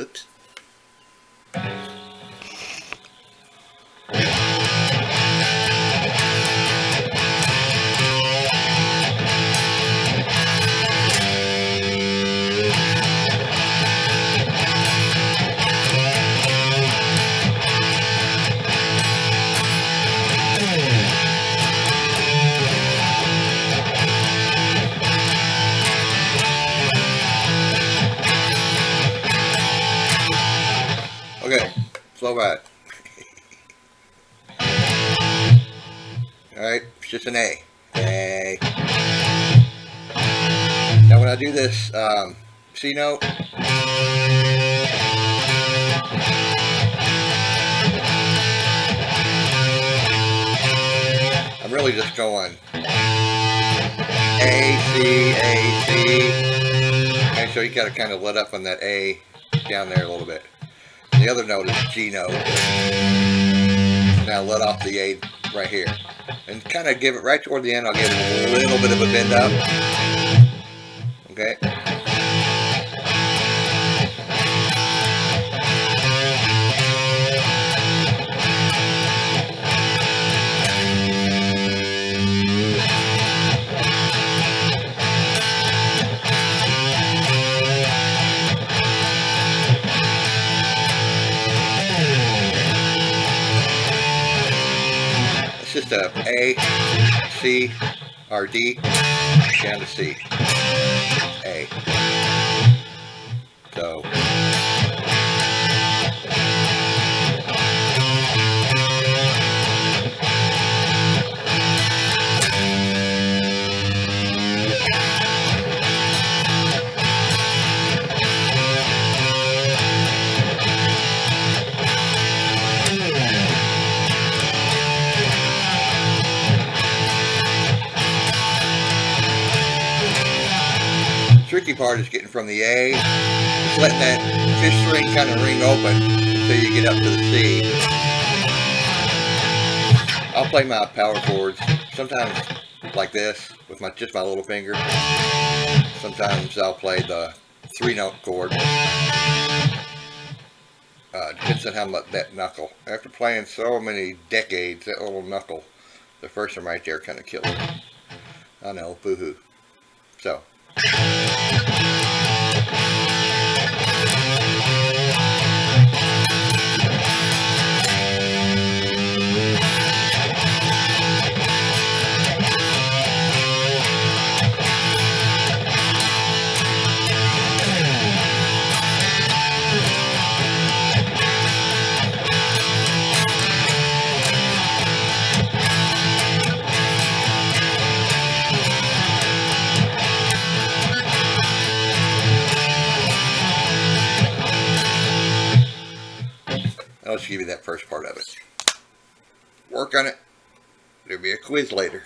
Whoops. Okay, slow ride. Alright, it's just an A. A. Now when I do this um, C note, I'm really just going A, C, A, C. Okay, so you gotta kind of let up on that A down there a little bit. The other note is G note. Now let off the A right here. And kind of give it right toward the end, I'll give it a little bit of a bend up. Okay. It's just a A, C, or D, down to C. tricky part is getting from the A, just letting that fifth string kind of ring open until you get up to the C. I'll play my power chords sometimes like this with my just my little finger. Sometimes I'll play the three note chord. Uh, depends on how much that knuckle. After playing so many decades, that little knuckle, the first one right there kind of killed it. I know, boo-hoo. So, I'll just give you that first part of it. Work on it. There'll be a quiz later.